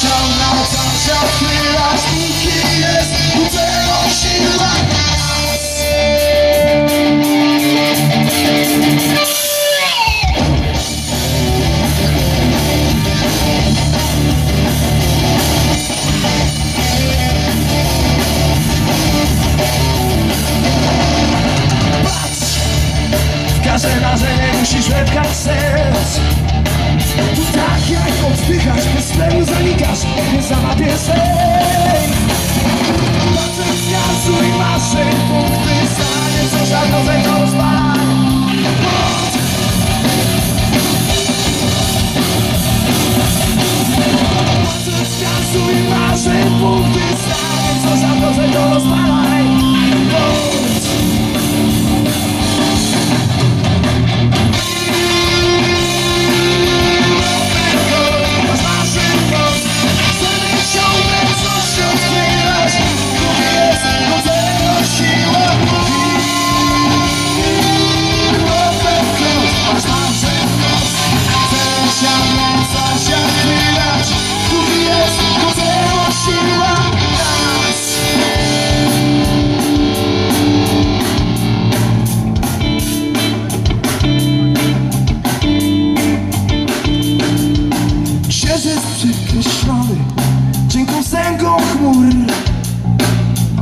ciągnął, co się odkrywać Póki! W każde marzenie musisz wepchać tak Começar a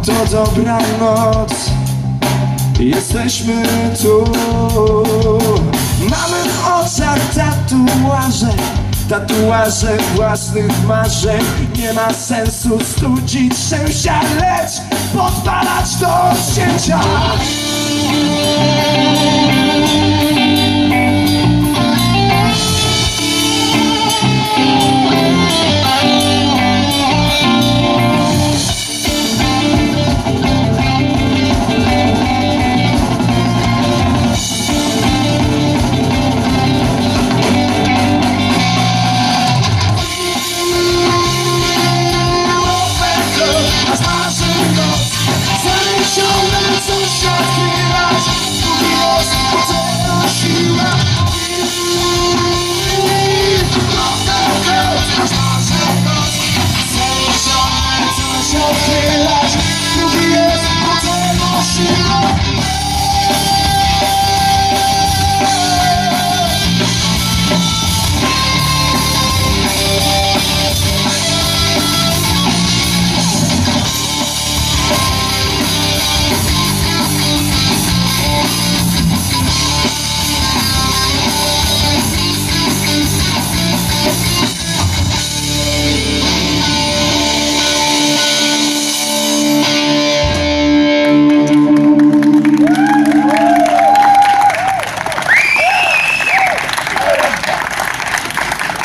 To dobranoc Jesteśmy tu. Mamy w oczach tatuaże Tatuaże własnych marzeń. Nie ma sensu studzić szczęścia Lecz podpalać do cięcia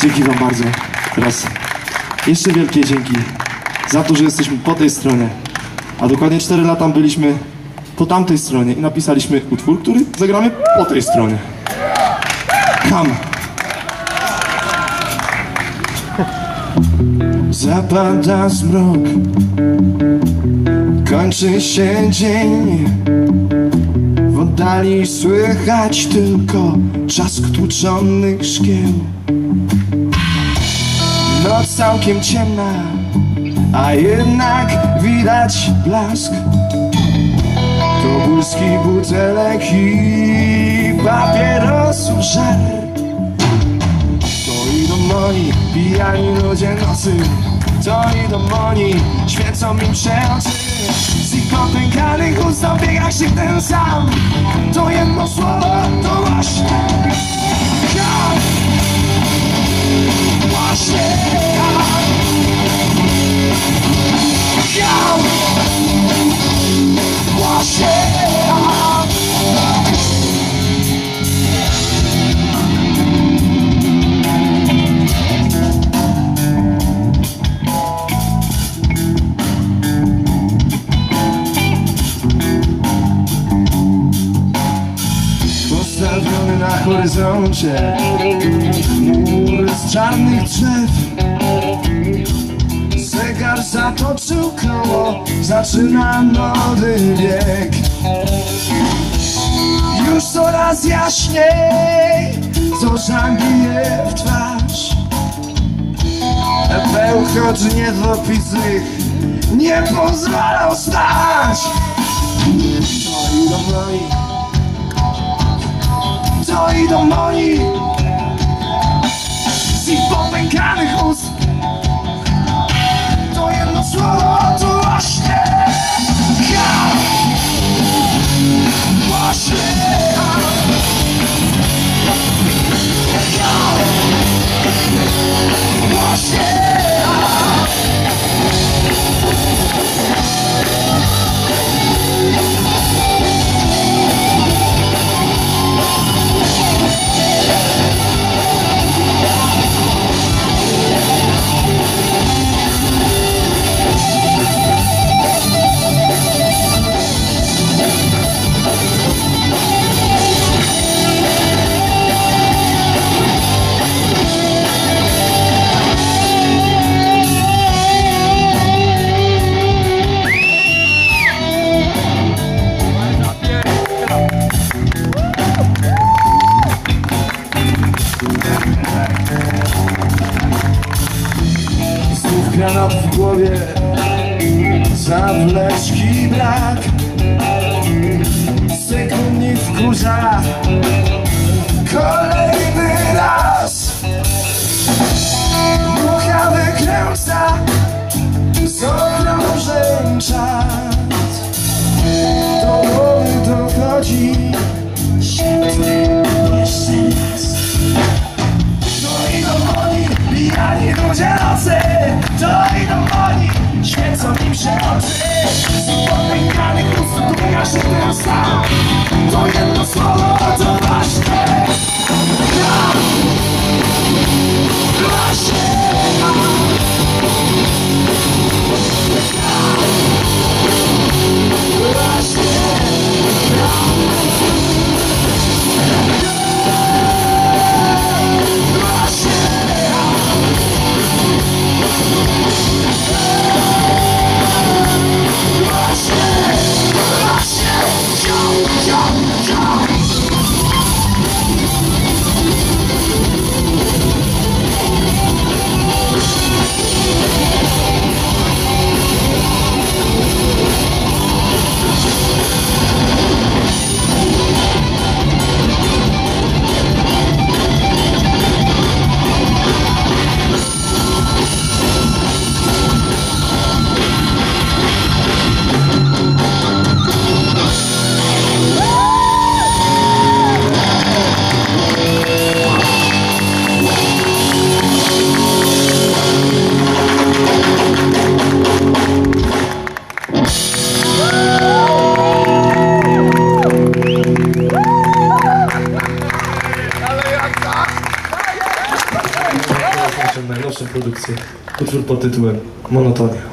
Dzięki Wam bardzo. Teraz jeszcze wielkie dzięki za to, że jesteśmy po tej stronie. A dokładnie 4 lata byliśmy po tamtej stronie i napisaliśmy utwór, który zagramy po tej stronie. Come. Zapada zmrok, kończy się dzień. W oddali słychać tylko trzask tłuczonych szkieł. Noc całkiem ciemna, a jednak widać blask. To górski butelek i papierosów żar. To idą moi pijani ludzie nocy, to idą oni, świecą im się oczy. Z ich potękanych ust dobiega się ten sam, to jedno słowo to właśnie. Horyzoncie Mur z czarnych drzew. Zegar zatoczył koło Zaczyna nowy bieg Już coraz jaśniej Zorza bije w twarz. Bełkot niedopiznych nie pozwalał stać. To idą To idą moi Z ich popękanych ust. To jedno słowo wkurza Kolejny raz. Mucha wykręca Z okna brzęczat Do głowy dochodzi jeszcze raz. To idą oni, pijani ludzie nocy To idą oni, świecą im się oczy Z popękanych ust długa się ten sam To jedno słowo, to właśnie Utwór pod tytułem Monotonia.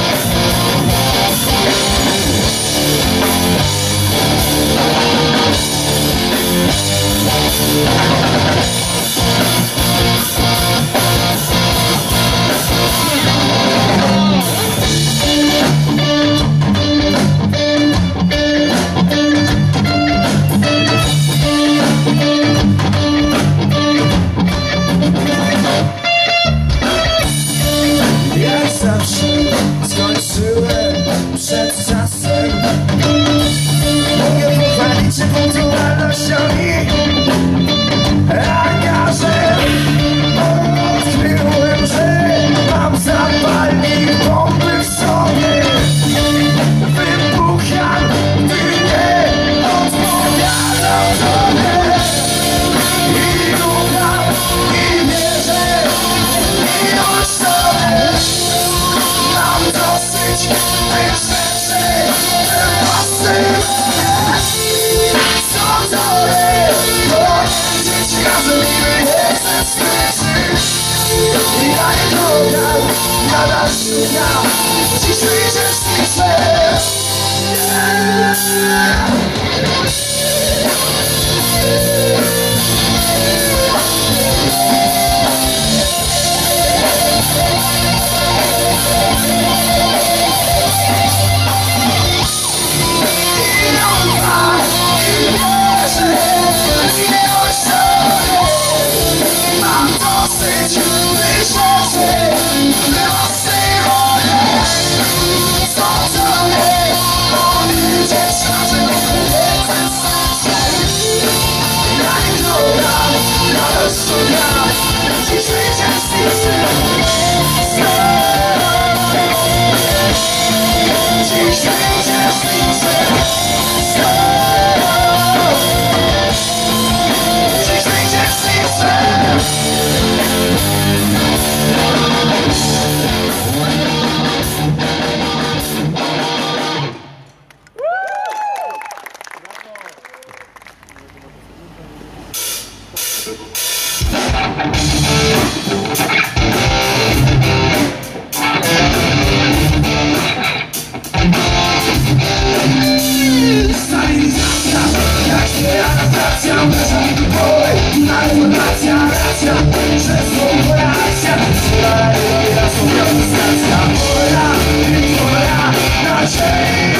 now. These reasons, these men.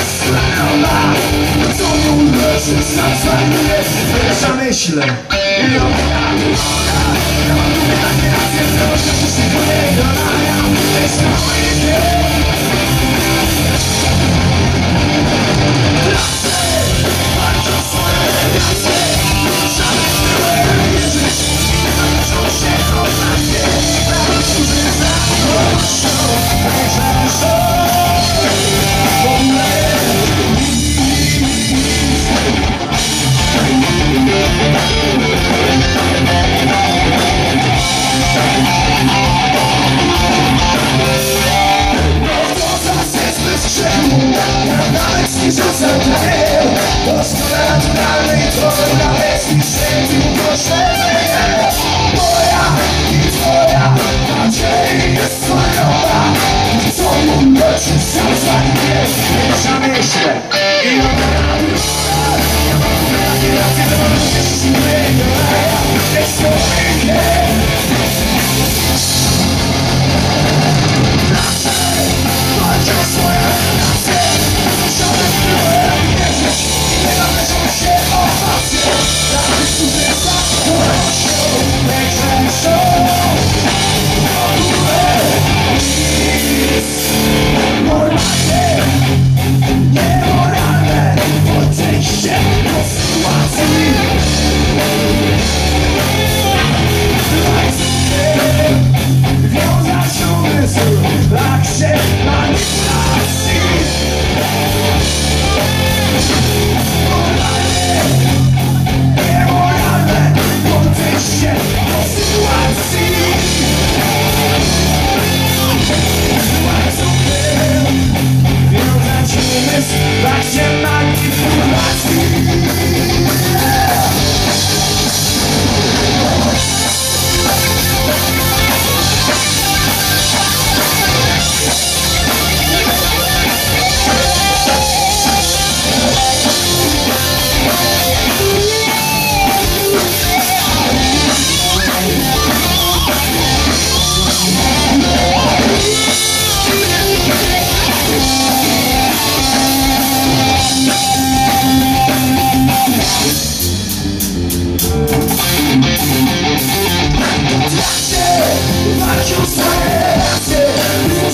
Strona, co nią leży za twardy jest Ja myślę Ja mam długie aspiracje, proszę, że się polega Ja też moje nie Oh!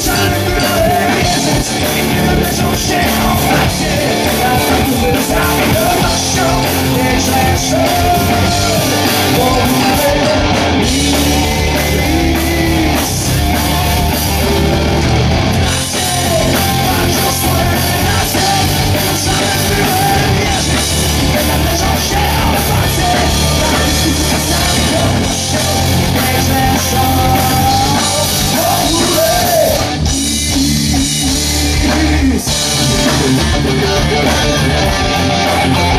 Shut Thank you.